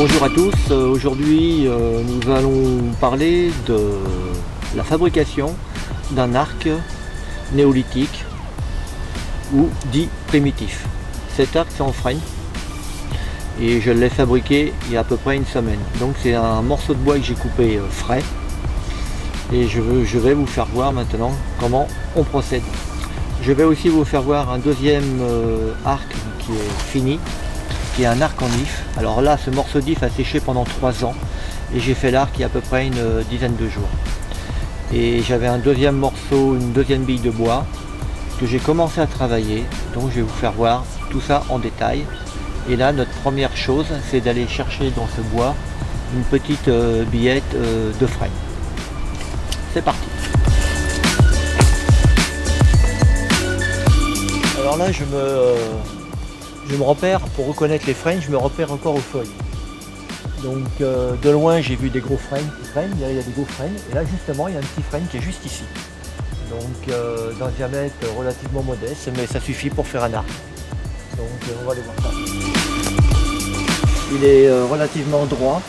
Bonjour à tous, Euh, aujourd'hui euh, nous allons parler de la fabrication d'un arc néolithique ou dit primitif. Cet arc c'est en freine et je l'ai fabriqué il y a à peu près une semaine. Donc c'est un morceau de bois que j'ai coupé euh, frais et je, vais vous faire voir maintenant comment on procède. Je vais aussi vous faire voir un deuxième arc qui est fini, un arc en if. Alors là, ce morceau d'if a séché pendant trois ans et j'ai fait l'arc il y a à peu près une euh, dizaine de jours. Et j'avais un deuxième morceau, une deuxième bille de bois que j'ai commencé à travailler. Donc je vais vous faire voir tout ça en détail. Et là, notre première chose, c'est d'aller chercher dans ce bois une petite euh, billette euh, de frein. C'est parti. Alors là, je me, je me repère, pour reconnaître les freins, je me repère encore aux feuilles. Donc euh, de loin, j'ai vu des gros freins il y a des gros freins, et là justement, il y a un petit frein qui est juste ici. Donc euh, d'un diamètre relativement modeste, mais ça suffit pour faire un arc. Donc euh, on va aller voir ça. Il est relativement droit,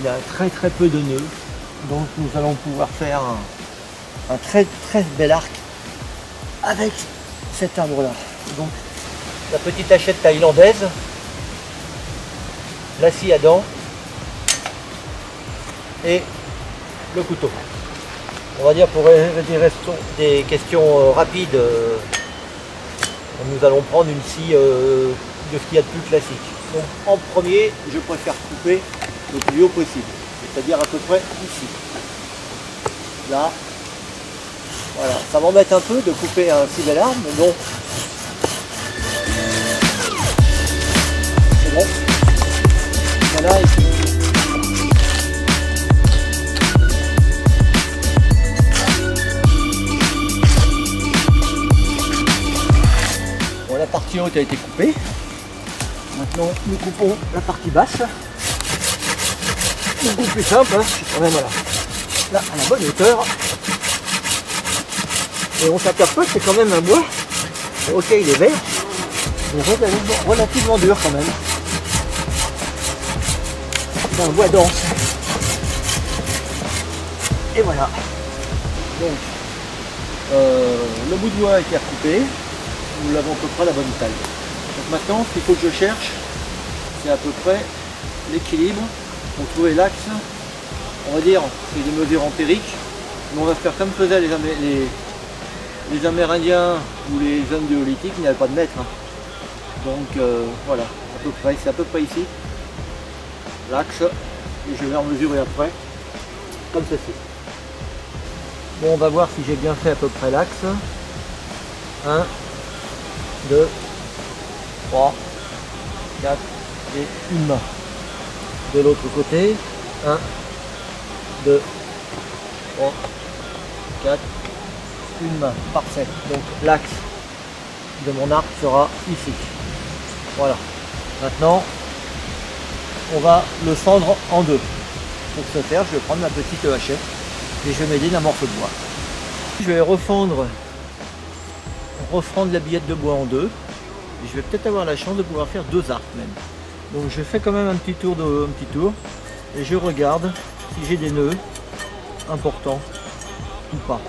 il a très très peu de nœuds, donc nous allons pouvoir faire un, un très très bel arc avec cet arbre là. Donc la petite hachette thaïlandaise, la scie à dents et le couteau. On va dire pour des, des questions euh, rapides, euh, nous allons prendre une scie euh, de ce qu'il y a de plus classique. Donc en premier, je préfère couper le plus haut possible, c'est-à-dire à peu près ici. Là, voilà, ça m'embête un peu de couper un si bel arbre, mais. La partie haute a été coupée. Maintenant, nous coupons la partie basse. Beaucoup plus simple, hein, quand même voilà. Là, à la bonne hauteur. Et on s'aperçoit que c'est quand même un bois. Ok, il est vert, mais relativement dur quand même. C'est un bois dense. Et voilà. Donc, euh, le bout de bois a été recoupé. Nous l'avons à peu près à la bonne taille. Donc maintenant, ce qu'il faut que je cherche, c'est à peu près l'équilibre pour trouver l'axe. On va dire, c'est des mesures empiriques, mais on va faire comme faisaient les, Amé- les, les Amérindiens ou les hommes néolithiques, il n'y avait pas de mètre. hein. Donc euh, voilà, à peu près, c'est à peu près ici. L'axe, et je vais en mesurer après, comme ceci. Bon, on va voir si j'ai bien fait à peu près l'axe. 1, 2, 3, 4 et une main. De l'autre côté, 1, 2, 3, 4, une main. Parfait. Donc l'axe de mon arc sera ici. Voilà. Maintenant, on va le fendre en deux. Pour ce faire, je vais prendre ma petite hachette et je vais m'aider d'un morceau de bois. Je vais refendre, refendre la billette de bois en deux. Et je vais peut-être avoir la chance de pouvoir faire deux arcs même. Donc je fais quand même un petit tour de un petit tour et je regarde si j'ai des nœuds importants ou pas.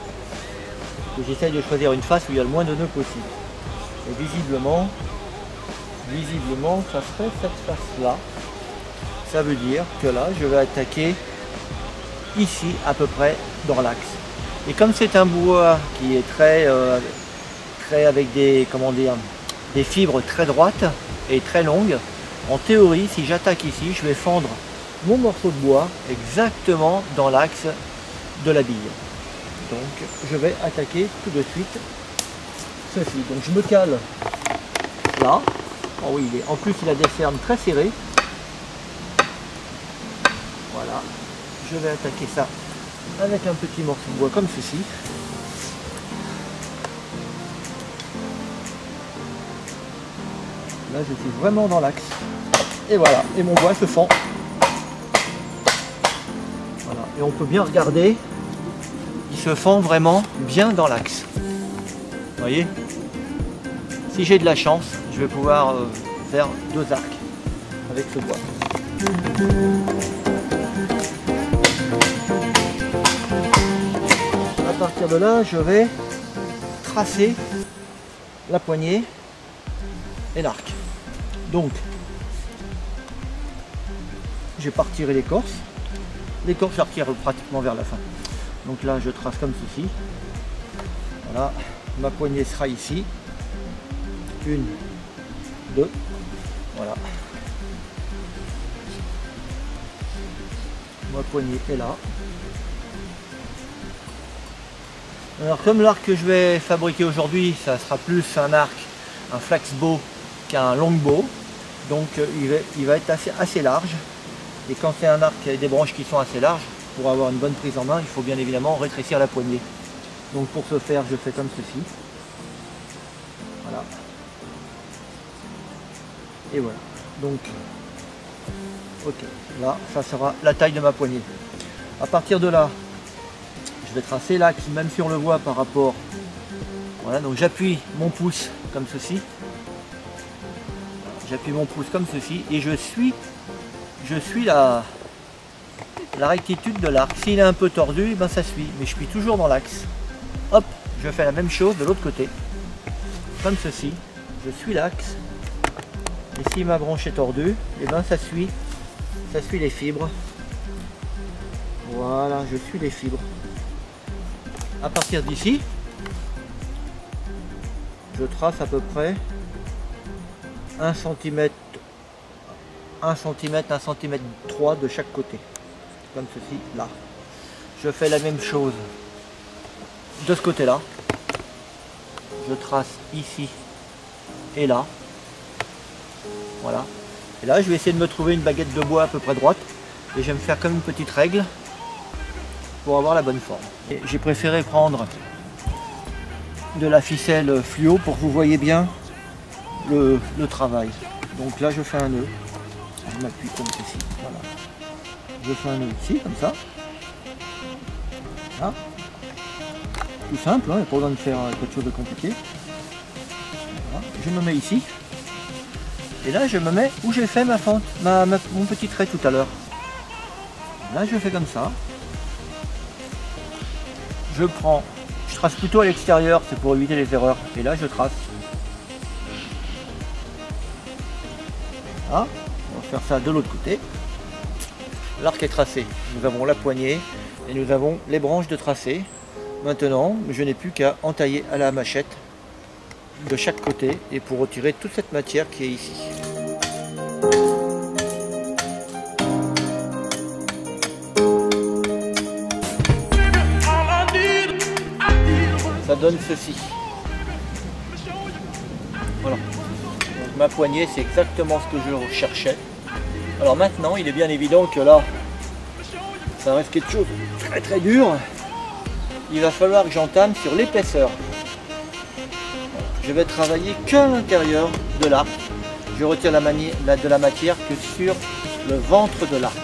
J'essaye de choisir une face où il y a le moins de nœuds possible. Et visiblement, visiblement, ça serait cette face-là. Ça veut dire que là, je vais attaquer ici à peu près dans l'axe. Et comme c'est un bois qui est très, euh, très avec des, comment dire, des fibres très droites et très longues, en théorie, si j'attaque ici, je vais fendre mon morceau de bois exactement dans l'axe de la bille. Donc je vais attaquer tout de suite ceci. Donc je me cale là. Oh oui, en plus il a des fermes très serrées. Voilà. Je vais attaquer ça avec un petit morceau de bois comme ceci. Là je suis vraiment dans l'axe. Et voilà, et mon bois se fend. Voilà, et on peut bien regarder, il se fend vraiment bien dans l'axe. Vous voyez? Si j'ai de la chance, je vais pouvoir euh, faire deux arcs avec ce bois. De là, je vais tracer la poignée et l'arc. Donc, je vais pas retirer l'écorce. L'écorce, je retire pratiquement vers la fin. Donc là, je trace comme ceci. Voilà, ma poignée sera ici. Une, deux, voilà. Ma poignée est là. Alors comme l'arc que je vais fabriquer aujourd'hui, ça sera plus un arc, un flex bow qu'un longbow. Donc euh, il va, il va être assez, assez large. Et quand c'est un arc avec des branches qui sont assez larges, pour avoir une bonne prise en main, il faut bien évidemment rétrécir la poignée. Donc pour ce faire, je fais comme ceci. Voilà. Et voilà. Donc, ok. Là, ça sera la taille de ma poignée. À partir de là, je vais tracer l'axe même sur le voie par rapport. Voilà, donc j'appuie mon pouce comme ceci. J'appuie mon pouce comme ceci et je suis, je suis la, la rectitude de l'arc. S'il est un peu tordu, ben ça suit, mais je suis toujours dans l'axe. Hop, je fais la même chose de l'autre côté, comme ceci. Je suis l'axe. Et si ma branche est tordue, et ben ça suit, ça suit les fibres. Voilà, je suis les fibres. À partir d'ici, je trace à peu près 1 cm, 1 cm, 1 cm 3 de chaque côté comme ceci, là. Je fais la même chose de ce côté-là. Je trace ici et là. Voilà. Et là, je vais essayer de me trouver une baguette de bois à peu près droite. Et je vais me faire comme une petite règle pour avoir la bonne forme. J'ai préféré prendre de la ficelle fluo pour que vous voyez bien le, travail. Donc là, je fais un nœud. Je m'appuie comme ceci. Voilà je fais un nœud ici, comme ça. Tout simple, il n'y a pas besoin de faire quelque chose de compliqué. Je me mets ici. Et là, je me mets où j'ai fait ma fente, mon petit trait tout à l'heure. Là, je fais comme ça. Je prends, je trace plutôt à l'extérieur, c'est pour éviter les erreurs. Et là, je trace. on va faire ça de l'autre côté l'arc est tracé. Nous avons la poignée et nous avons les branches de tracé. Maintenant, je n'ai plus qu'à entailler à la machette de chaque côté et pour retirer toute cette matière qui est ici. Ceci. Voilà. ma poignée, c'est exactement ce que je recherchais. Alors maintenant, il est bien évident que là, ça reste quelque chose de très très dur. Il va falloir que j'entame sur l'épaisseur. Je vais travailler qu'à l'intérieur de l'arc. Je retire la, de la matière que sur le ventre de l'arc.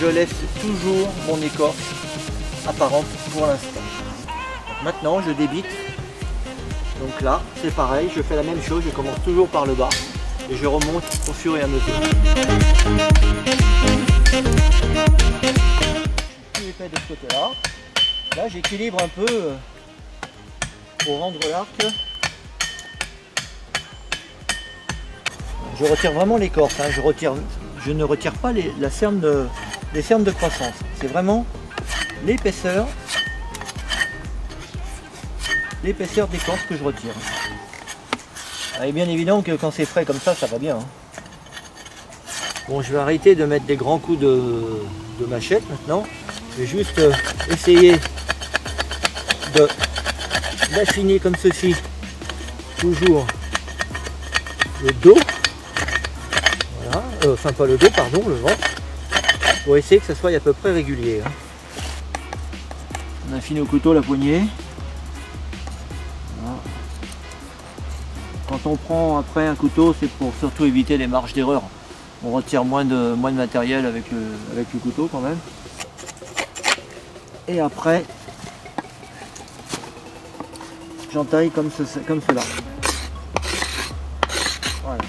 Je laisse toujours mon écorce apparente pour l'instant. Maintenant, je débite. Donc là, c'est pareil, je fais la même chose, je commence toujours par le bas et je remonte au fur et à mesure. Plus épais de ce côté-là. Là, j'équilibre un peu pour rendre l'arc. Je retire vraiment l'écorce, hein. je, ne retire pas la cerne les cernes de croissance. C'est vraiment l'épaisseur l'épaisseur d'écorce que je retire. Il est bien évident que quand c'est frais comme ça, ça va bien. Hein. Bon, je vais arrêter de mettre des grands coups de, machette maintenant. Je vais juste euh, essayer de d'affiner comme ceci toujours le dos. Voilà, euh, enfin pas le dos, pardon, le ventre. Pour essayer que ça soit à peu près régulier. Hein. On affine au couteau la poignée. On prend après un couteau, c'est pour surtout éviter les marges d'erreur. On retire moins de, moins de matériel avec le, couteau quand même. Et après, j'entaille comme, comme cela. Voilà.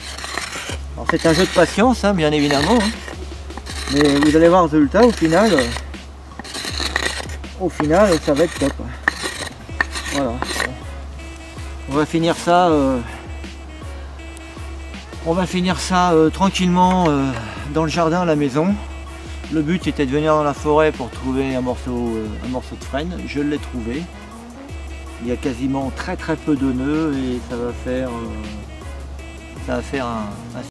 C'est un jeu de patience, hein, bien évidemment. Hein. Mais vous allez voir le résultat au final. euh, Au final, ça va être top. Voilà. On va finir ça. euh, on va finir ça euh, tranquillement euh, dans le jardin à la maison. Le but était de venir dans la forêt pour trouver un morceau, euh, un morceau de frêne. Je l'ai trouvé. Il y a quasiment très très peu de nœuds et ça va faire, ça va faire un